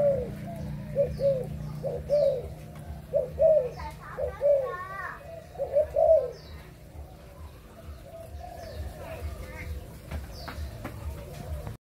Woo!